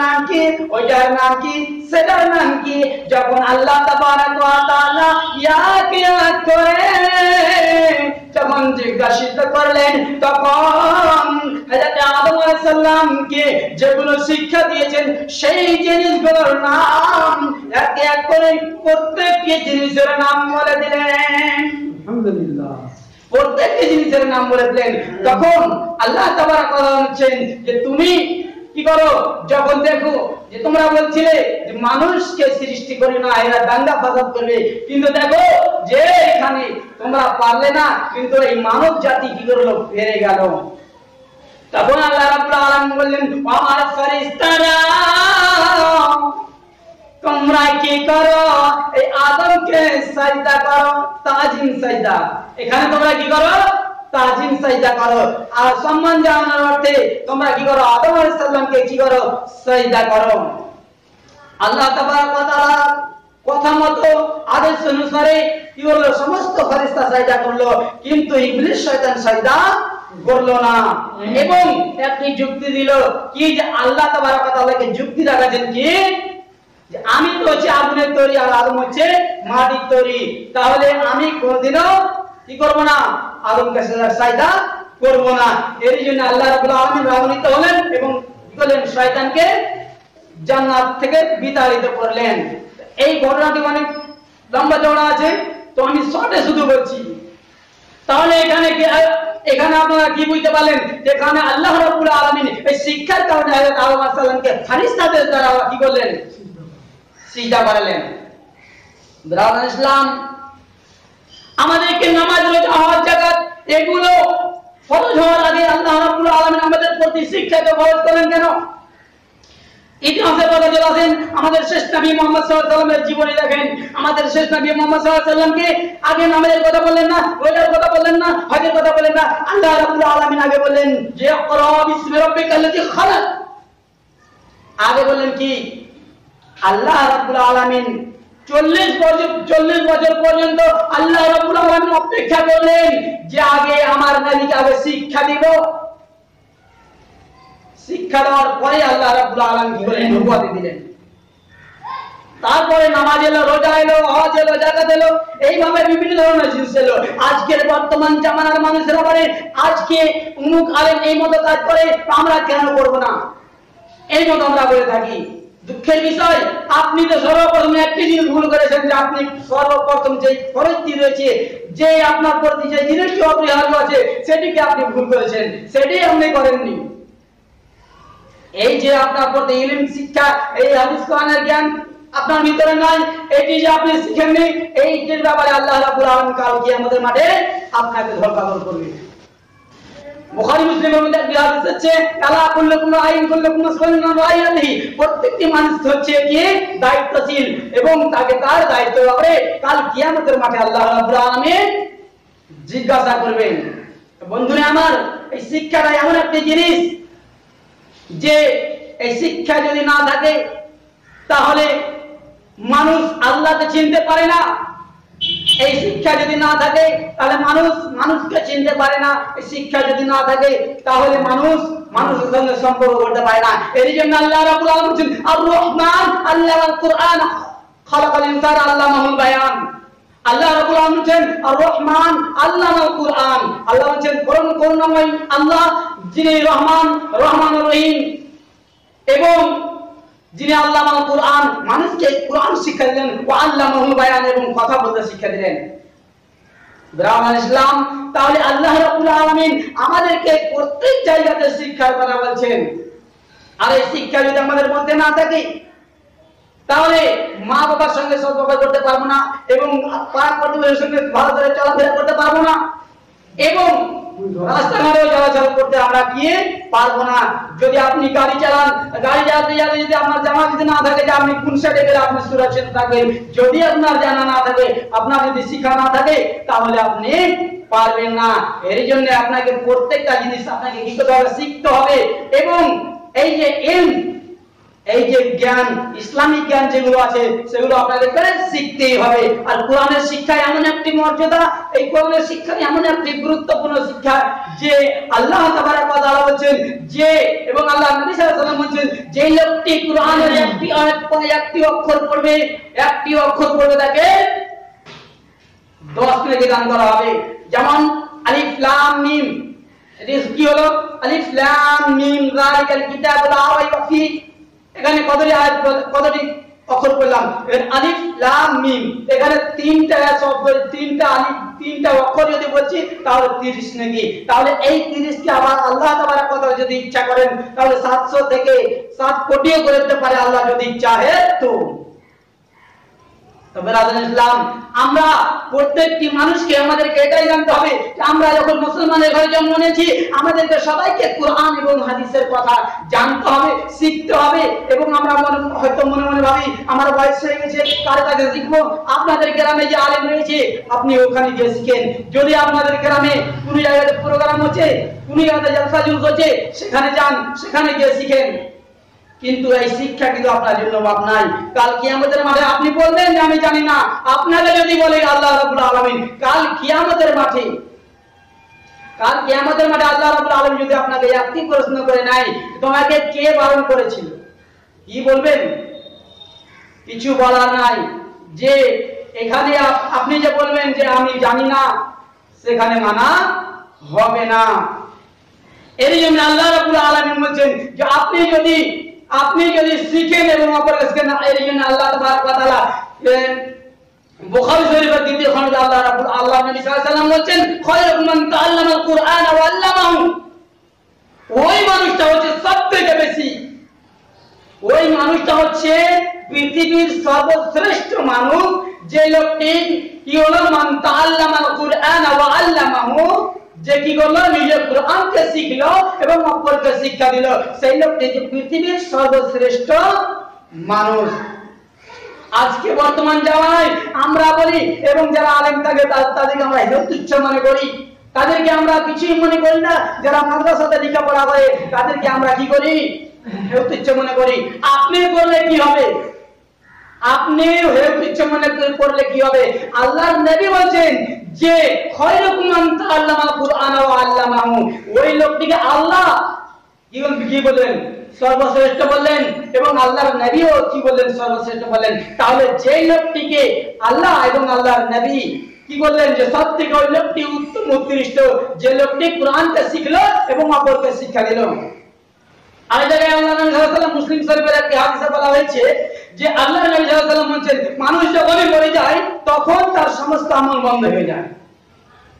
নাম কি? ওইটার নাম কি? সেটার নাম কি? যখন আল্লাহ করে যখন জিজ্ঞাসিত করলেন তখন আদম আলাইহিস সালামকে যেগুলো শিক্ষা দিয়েছেন সেই জিনিসগুলোর নাম এক এক করে প্রত্যেকটি জিনিসের নাম বলে দিলেন। আলহামদুলিল্লাহ। প্রত্যেকটি জিনিসের নাম বলে দিলেন। তখন আল্লাহ তাবারাক বলছেন যে তুমি কি করো? যখন দেখো যে তোমরা বলছিলে যে মানুষকে সৃষ্টি করি না, এরা দাঙ্গা ফাসাদ করবে। কিন্তু দেখো যে এখানে তোমরা পারলে না, কিন্তু এই মানব জাতি কি করল? ফেরে গেল। তখন আল্লাহ রাব্বুল আলামিন বললেন, আমার ফেরেশতারা, তোমরা কি করো? এই আদমকে সাজদা করো, তাজিম সাজদা। এখানে তোমরা কি করো? তাজিম করো। আর সম্মান জানানোর অর্থে তোমরা কি করো? আদম আলাইহিস সালামকে কি করো? করো। আল্লাহ তাবারক ওয়া তাআলা কথা মতো আদেশ অনুসারে কি হলো সমস্ত ফেরেশতা করল, কিন্তু ইবলিস শয়তান করল না। এবং একটি যুক্তি দিল, কি যে আল্লাহ তাবারক ওয়া তাআলাকে যুক্তি দেখাচ্ছেন কি? যে আমি তো হচ্ছে আগুনের তৈরি আর আদম হচ্ছে মাটির তৈরি। তাহলে আমি কোনদিনও কি করব না? আদমকে সাজদা করব না। এর জন্য আল্লাহ রাব্বুল হলেন এবং করলেন? শয়তানকে জান্নাত থেকে বিতাড়িত করলেন। এই ঘটনাটি অনেক লম্বা চওড়া আছে, তো আমি শর্টে শুধু বলছি। তাহলে এখানে এখানে আপনারা কি বুঝতে পারলেন? এখানে আল্লাহ রাব্বুল আলামিন এই শিক্ষার কারণে হযরত আদম আলাইহিস সালামকে ফেরেশতাদের দ্বারা কি করলেন? সিজদা করালেন। ইসলাম আমাদেরকে নামাজ রোজা হওয়ার জাকাত, এগুলো ফরজ হওয়ার আগে আল্লাহ রাব্বুল আলামিন আমাদের প্রতি শিক্ষাকে ফরজ করেন কেন? ইতিহাসে বলা চলে আছেন আমাদের শেষ নবী মোহাম্মদ সাল্লামের জীবনী দেখেন। আমাদের শেষ নবী মোহাম্মদ সাল্লামকে আগে নামাজের কথা বললেন না, রোজার কথা বললেন না, হজের কথা বললেন না। আল্লাহ রাব্বুল আলামিন আগে বললেন যে, ইকরা বিসমি রাব্বিকাল্লাযী খালাক। আগে বললেন কি? আল্লাহ রাব্বুল আলামিন পরে তারপরে নামাজ এলো, রোজা এলো, হজ এলো জাকাত এলো, এইভাবে বিভিন্ন ধরনের জিনিস এলো। আজকের বর্তমান জামানার মানুষেরা বলে আজকে উমুক আলেম এই মতো কাজ করে, আমরা কেন করব না? এই মতো আমরা বলে থাকি। দুঃখের বিষয়, আপনি তো সর্বপ্রথম একটি জিনিস ভুল করেছেন যে আপনি সর্বপ্রথম যে ফরজটি রয়েছে, যে আপনার প্রতি যে জিনিসটি অপরিহার্য আছে, সেটিকে আপনি ভুল করেছেন। সেটি আপনি করেননি। এই যে আপনার প্রতি ইলম, শিক্ষা, এই হাদিস, কোরআনের জ্ঞান আপনার ভিতরে নাই, এটি যে আপনি শিখেননি, এইটির ব্যাপারে আল্লাহ রাব্বুল আলামিন কাল কিয়ামতের মাঠে আপনাকে ধরপাকড় করবে। বুখারী মুসলিমের মধ্যে আইন প্রত্যেকটি মানুষ দায়িত্বশীল এবং তাকে তার দায়িত্ব আল্লাহ জিজ্ঞাসা করবেন, বন্ধুরা আমার, এই শিক্ষাটা এমন একটি জিনিস যে এই শিক্ষা যদি না থাকে, তাহলে মানুষ আল্লাহকে চিনতে পারে না। এই শিক্ষা যদি না থাকে, তাহলে মানুষ, মানুষকে চিনতে পারে না। শিক্ষা যদি না থাকে, তাহলে মানুষ রহমান আল্লাহ কুরআন খালাকাল ইনসান, আল্লামাহুল আল্লাহ রহমান যিনি রহমান, রহমানুর রহিম এবং যিনি আল্লাহ কোরআন, মানুষকে কোরআন শিক্ষা দিলেন ও আল্লাহ বায়ান এবং কথা বলতে শিক্ষা দিলেন। ইসলাম, তাহলে আল্লাহ রাব্বুল আলামিন আমাদেরকে প্রত্যেক জায়গাতে শিক্ষার কথা বলছেন। আর এই শিক্ষা যদি আমাদের মধ্যে না থাকে, তাহলে মা বাবার সঙ্গে সদ্ব্যবহার করতে পারব না এবং পাড়া প্রতিবেশীর সঙ্গে ভালো করে চলাফেরা করতে পারব না। এবং জানা না থাকে, আপনার যদি শিক্ষা না থাকে, তাহলে আপনি পারবেন না। এর জন্য আপনাকে প্রত্যেকটা জিনিস আপনাকে কি করতে শিখতে হবে। এবং এই যে এম এই যে জ্ঞান, ইসলামিক জ্ঞান যেগুলো আছে, সেগুলো আপনাদেরকে শিখতেই হবে। আর কোরআনের শিক্ষা এমন একটি মর্যাদা, এই কোরআনের শিক্ষা এমন একটি গুরুত্বপূর্ণ শিক্ষা যে আল্লাহ তাআলা বলেন যে এবং আল্লাহ নবী সাল্লাল্লাহু বলেন যে লোকটি কোরআনের একটি একটি অক্ষর পড়বে, একটি অক্ষর পড়বে তাকে 10 নেকি দান করা হবে। যেমন আলিফ লাম মিম। এটি কি হলো? আলিফ লাম মিম, যালিকাল কিতাবু লা রাইবা ফিহি এখানে কতটি আয়াত কতটি অক্ষর করলাম আলিফ, লাম, মিম। এখানে তিনটা শব্দ, তিনটা আলিফ, তিনটা অক্ষর যদি বলছি, তাহলে 30 নাকি? তাহলে এই 30 কে আবার আল্লাহ তাবার কথা যদি ইচ্ছা করেন, তাহলে 700 থেকে সাত কোটিও করে দিতে পারে আল্লাহ যদি চাহে তো। আপনাদের গ্রামে যে আলেম রয়েছে, আপনি ওখানে গিয়ে শিখেন। যদি আপনাদের গ্রামে কোনো জায়গাতে প্রোগ্রাম হচ্ছে, কোনো জায়গাতে হচ্ছে, সেখানে যান, সেখানে গিয়ে শিখেন। কিন্তু এই শিক্ষা কিন্তু আপনার জন্য বাপ নাই। কাল কিয়ামতের মাঠে আপনি বলবেন যে আমি জানি না। আপনাকে যদি বলে, আল্লাহ রাব্বুল আলামিন, কাল কিয়ামতের মাঠে, কাল কিয়ামতের মাঠে আল্লাহ রাব্বুল আলামিন যদি আপনাকে একটি প্রশ্ন করে নাই, তোমাকে কে বারণ করেছিল? কি বলবেন? কিছু বলার নাই। যে এখানে আপনি যে বলবেন যে আমি জানি না, সেখানে মানা হবে না। এর জন্য আল্লাহ রাব্বুল আলামিন বলছেন যে আপনি যদি আপনি যদি শিখেন এবং আল্লাহ ওই মানুষটা হচ্ছে বেশি, ওই মানুষটা হচ্ছে পৃথিবীর সর্বশ্রেষ্ঠ মানুষ, যে লোকটি যে কি করল? নিজের কোরআনকে শিখলো এবং অপরকে শিক্ষা দিল। সেই লোকটি যে পৃথিবীর সর্বশ্রেষ্ঠ মানুষ। আজকে বর্তমান জামানায় আমরা বলি, এবং যারা আলেম থাকে তাদেরকে আমরা তুচ্ছ মনে করি। তাদেরকে আমরা কিছুই মনে করি না। যারা মাদ্রাসাতে লেখাপড়া করে, তাদেরকে আমরা কি করি? তুচ্ছ মনে করি। আপনি করলে কি হবে? আপনি হেউতিচ্ছ মনে করলে কি হবে? আল্লাহর নবী বলছেন যে ওই লোকটিকে আল্লাহ কি বললেন? সর্বশ্রেষ্ঠ বললেন এবং আল্লাহর নবীও কি বললেন? সর্বশ্রেষ্ঠ বললেন। তাহলে যেই লোকটিকে আল্লাহ এবং আল্লাহর নবী কি বললেন? যে সব থেকে ওই লোকটি উত্তম, উৎকৃষ্ট, যে লোকটি কোরআনকে শিখলো এবং অপরকে শিক্ষা দিল। আর জায়গায় আল্লাহ মুসলিম শরীফের একটি হাদিসে বলা হয়েছে যে আল্লাহ নবী বলেন মানুষ যখনই মরে যায়, তখন তার সমস্ত আমল বন্ধ হয়ে যায়।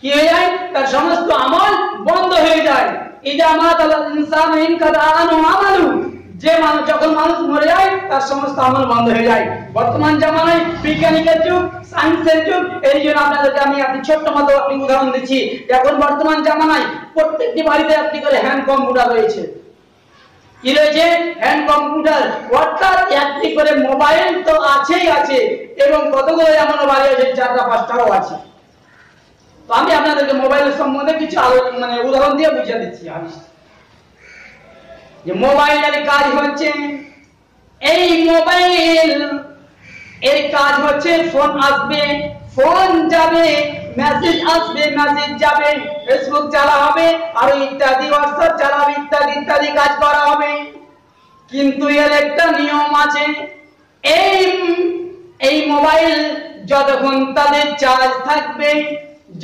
কি হয়ে যায়? তার সমস্ত আমল বন্ধ হয়ে যায়। ইদা মাতাল ইনসান ইন কাদানু আমালু। যে মানুষ, যখন মানুষ মরে যায়, তার সমস্ত আমল বন্ধ হয়ে যায়। বর্তমান জামানায় বিজ্ঞানিকের যুগ, সায়েন্সের যুগ, এই জন্য আপনাদেরকে আমি একটি ছোট্ট মতো একটি উদাহরণ দিচ্ছি। এখন বর্তমান জামানায় প্রত্যেকটি বাড়িতে একটি করে হ্যান্ড কম্পিউটার রয়েছে। কি রয়েছে হ্যান্ড কম্পিউটার। অর্থাৎ একটি করে মোবাইল তো আছেই আছে। এবং কতগুলো এমন বাড়ি আছে, চারটা, পাঁচটাও আছে। তো আমি আপনাদেরকে মোবাইলের সম্বন্ধে কিছু মানে উদাহরণ দিয়ে বুঝিয়ে দিচ্ছি, আমি। যে মোবাইলের কাজ হচ্ছে, এই মোবাইল, এর কাজ হচ্ছে ফোন আসবে, ফোন যাবে মেসেজ আসবে মেসেজ যাবে ফেসবুক চালা হবে, আর ইত্যাদি হোয়াটসঅ্যাপ চালাবে, ইত্যাদি ইত্যাদি কাজ করা হবে। কিন্তু এর একটা নিয়ম আছে। এই এই মোবাইল যতক্ষণ তাদের চার্জ থাকবে,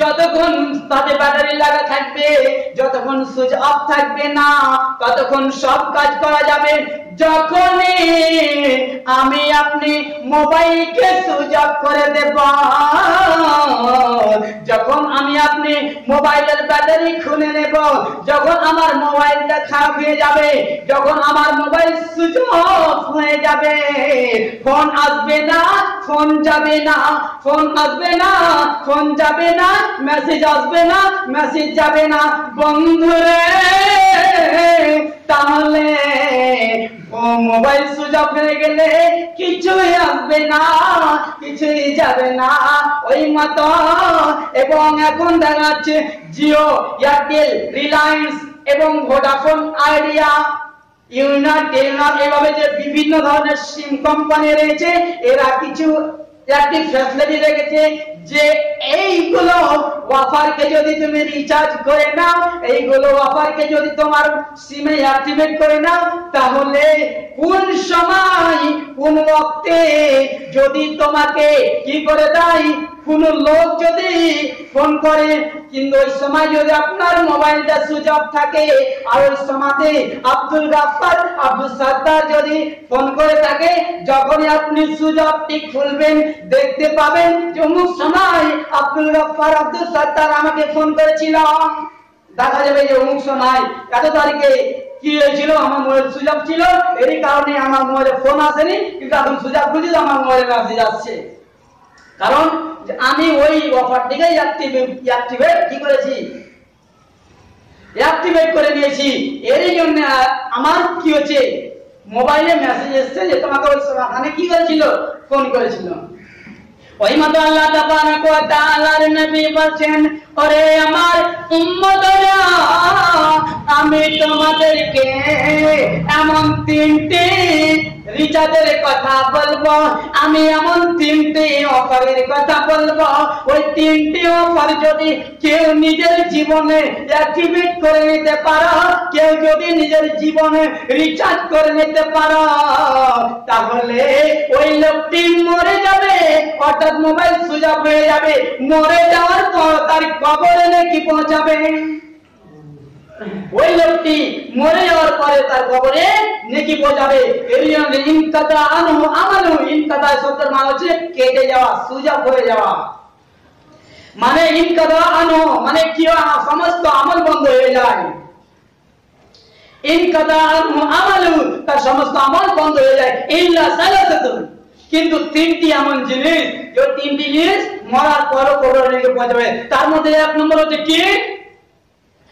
যতক্ষণ তাদের ব্যাটারি লাগা থাকবে, যতক্ষণ সুইচ অফ থাকবে না, ততক্ষণ সব কাজ করা যাবে। যখনই আমি আপনি মোবাইলকে অফ করে দেব, যখন আমি আপনি মোবাইলের ব্যাটারি খুলে নেব, যখন আমার মোবাইলটা খারাপ হয়ে যাবে, যখন আমার মোবাইল সুইচ অফ হয়ে যাবে, ফোন আসবে না, ফোন যাবে না, ফোন আসবে না, ফোন যাবে না, মেসেজ আসবে না, মেসেজ যাবে না। বন্ধুরে, তাহলে মোবাইল অফ হয়ে গেলে কিছুই আসবে না, কিছুই যাবে না। ওই মতো। এবং এখন দেখা যাচ্ছে জিও, এয়ারটেল, রিলায়েন্স এবং ভোডাফোন আইডিয়া। ইউনার টেলনার এভাবে যে বিভিন্ন ধরনের সিম কোম্পানি রয়েছে, এরা কিছু একটি ফ্যাসিলিটি রেখেছে যে এইগুলো ওয়াফারকে যদি তুমি রিচার্জ করে নাও, এইগুলো ওয়াফারকে যদি তোমার সিমে অ্যাক্টিভেট করে নাও, তাহলে কোন সময় কোন ওয়াক্তে যদি তোমাকে কি করে দেয়? কোন লোক যদি ফোন করে, কিন্তু ওই সময় যদি আপনার মোবাইলটা সুইচ অফ থাকে, আর ওই সময়তে আব্দুল গাফফার, আব্দুল সাত্তার যদি ফোন করে থাকে, যখনই আপনি সুইচ অফটি খুলবেন, দেখতে পাবেন যে অমুক সময় আব্দুল গাফফার, আব্দুল সাত্তার আমাকে ফোন করেছিল। দেখা যাবে যে অমুক সময়, এত তারিখে কি হয়েছিল? আমার মোবাইল সুইচ অফ ছিল এরই কারণে আমার মোবাইলে ফোন আসেনি, কিন্তু এখন অফ খুঁজি আমার মোবাইলে মেসেজ আসছে। কারণ আমি ওই অফারটিকে অ্যাক্টিভেট কি করেছি? অ্যাক্টিভেট করে নিয়েছি। এরই জন্য আমার কি হচ্ছে? মোবাইলে মেসেজ এসেছে যে তোমাকে ওই ওখানে কি করেছিল? ফোন করেছিল। ওই মতো আল্লাহ তাবারাক ওয়া তাআলার নবী বলছেন, ওরে আমার উম্মতরা, আমি তোমাদেরকে এমন তিনটি রিচার্জের কথা বলব, আমি এমন তিনটি অফারের কথা বলব। ওই তিনটি অফার যদি কেউ নিজের জীবনে অ্যাক্টিভেট করে নিতে পারো, কেউ যদি নিজের জীবনে রিচার্জ করে নিতে পারো, তাহলে ওই লোকটি মরে যাবে। অর্থাৎ মোবাইল অফ হয়ে যাবে। মরে যাওয়ার পর তার কবরে নাকি পৌঁছাবে? ওই লোকটি মরে যাওয়ার পরে তার কবরে নেকি জন্য শব্দের মানে হচ্ছে কেটে যাওয়া, সুজা হয়ে যাওয়া। মানে মানে কি সমস্ত আমল বন্ধ হয়ে যায়। ইনকাতা আনহু তার সমস্ত আমল বন্ধ হয়ে যায়। ইল্লা কিন্তু তিনটি এমন জিনিস, যে তিনটি জিনিস মরার পরও কবরে নেকি তার মধ্যে এক নম্বর হচ্ছে কি খয়রুকুম মান তাআল্লামাল কুরআন ওয়া আল্লামাহু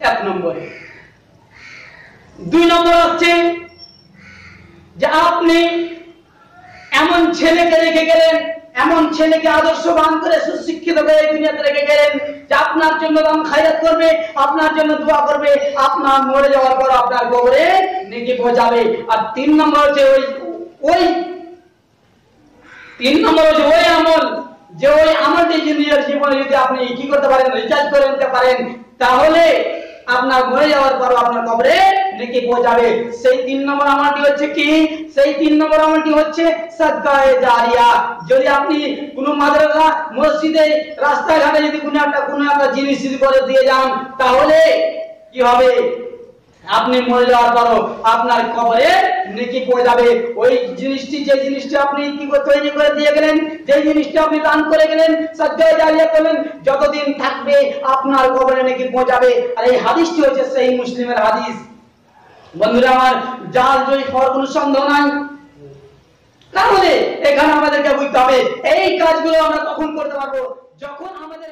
এক নম্বরে। দুই নম্বর হচ্ছে যে আপনি এমন ছেলেকে রেখে গেলেন, এমন ছেলেকে আদর্শবান করে, সুশিক্ষিত দুনিয়াতে রেখে গেলেন যে আপনার জন্য দাম করবে, আপনার জন্য দোয়া করবে, আপনার মরে যাওয়ার পর আপনার কবরে নেকি পৌঁছাবে। আর তিন নম্বর হচ্ছে ওই ওই, তিন নম্বর হচ্ছে ওই আমল, যে ওই নিজের জীবনে যদি আপনি কি করতে পারেন রিচার্জ করে নিতে পারেন, তাহলে আপনার মরে যাওয়ার পর আপনার কবরে নেকি পৌঁছাবে। সেই তিন নম্বর আমলটি হচ্ছে কি? সেই তিন নম্বর আমলটি হচ্ছে সাদকায়ে জারিয়া। যদি আপনি কোনো মাদ্রাসা, মসজিদে, রাস্তাঘাটে যদি কোনো একটা কোনো একটা জিনিস করে দিয়ে যান, তাহলে কি হবে? আপনি মরে যাওয়ার পরও আপনার কবরে নেকি পড়ে যাবে। ওই জিনিসটি, যে জিনিসটি আপনি কি তৈরি করে দিয়ে গেলেন, যে জিনিসটি আপনি দান করে গেলেন, সজ্জায় জারিয়া করলেন, যতদিন থাকবে আপনার কবরে নেকি পৌঁছাবে আর এই হাদিসটি হচ্ছে সেই মুসলিমের হাদিস। বন্ধুরা আমার জাল জয়ী হওয়ার কোনো সন্দেহ নাই, তাহলে এখানে আমাদেরকে বুঝতে হবে, এই কাজগুলো আমরা তখন করতে পারব? যখন আমাদের